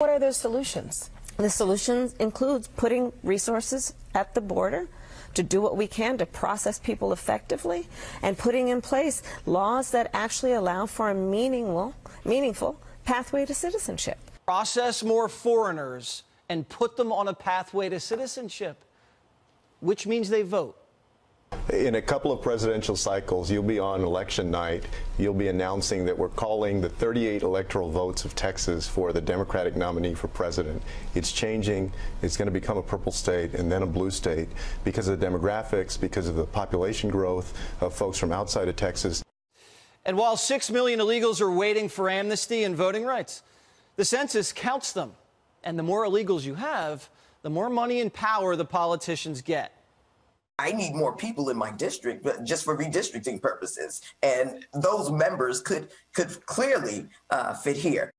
What are those solutions? The solution includes putting resources at the border to do what we can to process people effectively and putting in place laws that actually allow for a meaningful, meaningful pathway to citizenship. Process more foreigners and put them on a pathway to citizenship, which means they vote. In a couple of presidential cycles, you'll be on election night. You'll be announcing that we're calling the 38 electoral votes of Texas for the Democratic nominee for president. It's changing. It's going to become a purple state and then a blue state because of the demographics, because of the population growth of folks from outside of Texas. And while 6 million illegals are waiting for amnesty and voting rights, the census counts them. And the more illegals you have, the more money and power the politicians get. I need more people in my district, but just for redistricting purposes. And those members could could clearly uh, fit here.